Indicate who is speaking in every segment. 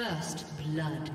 Speaker 1: First blood.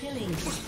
Speaker 1: Killing.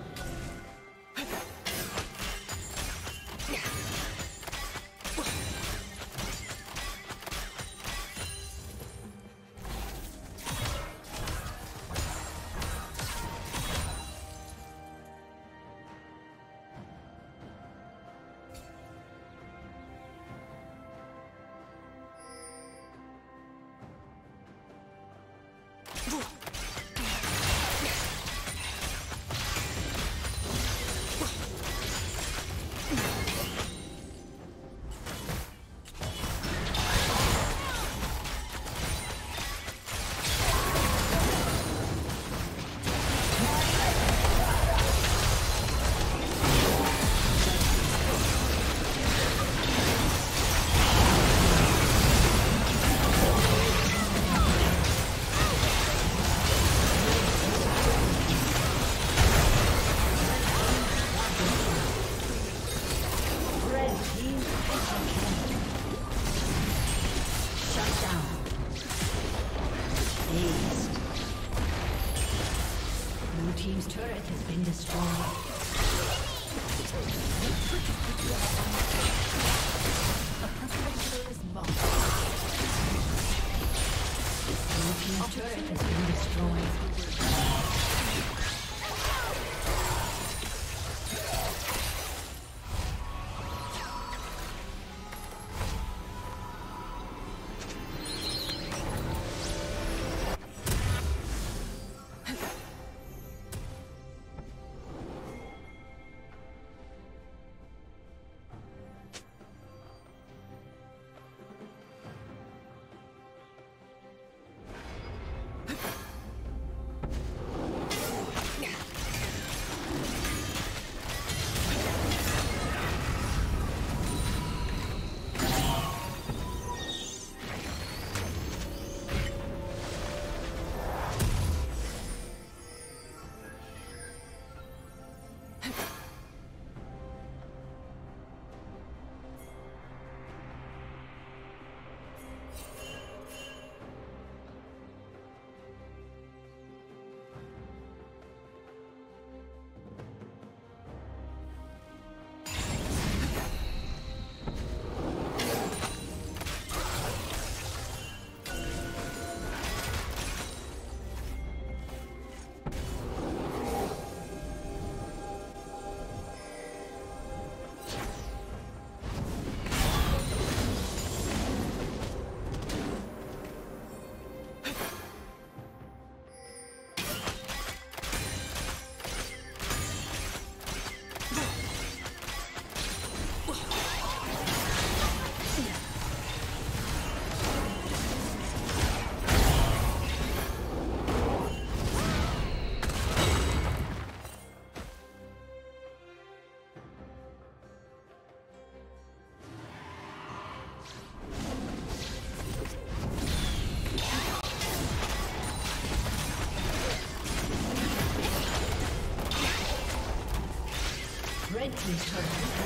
Speaker 1: Red Team's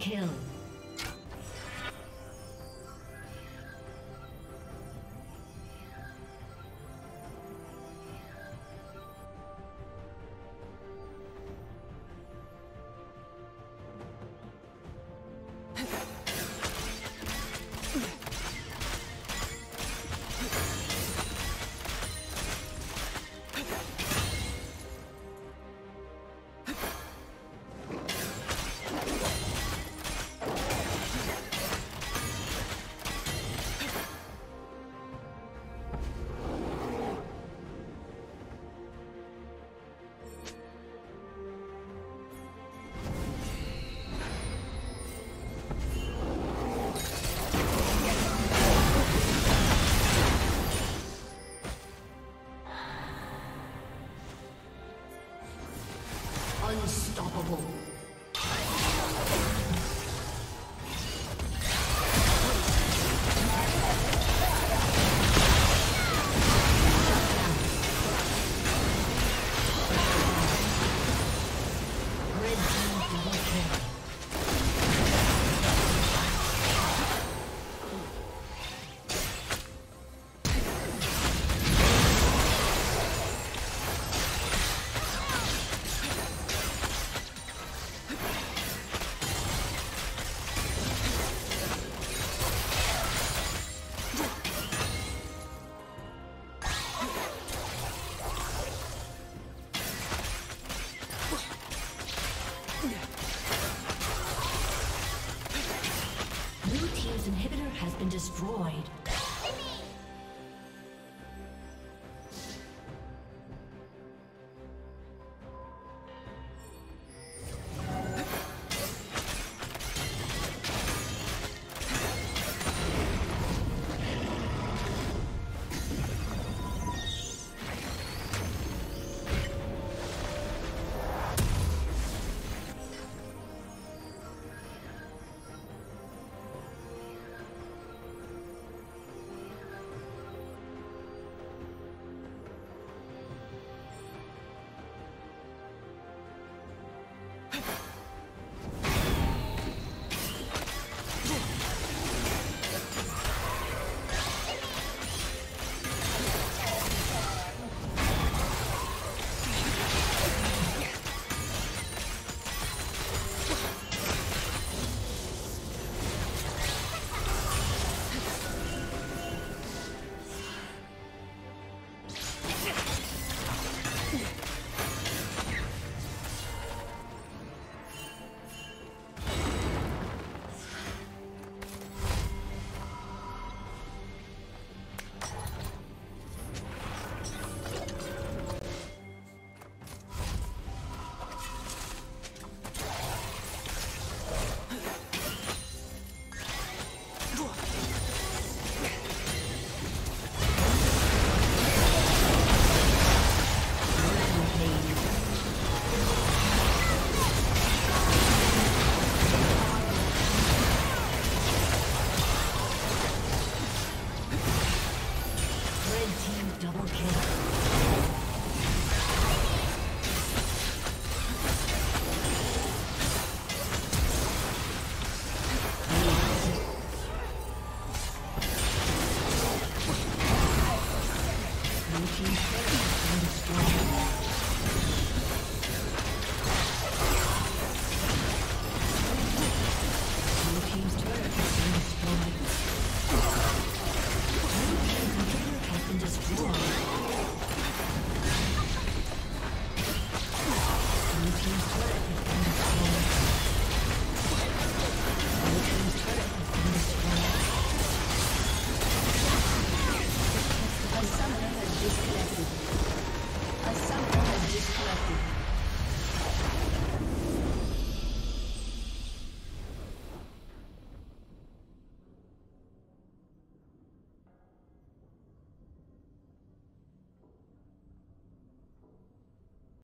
Speaker 1: kill. team's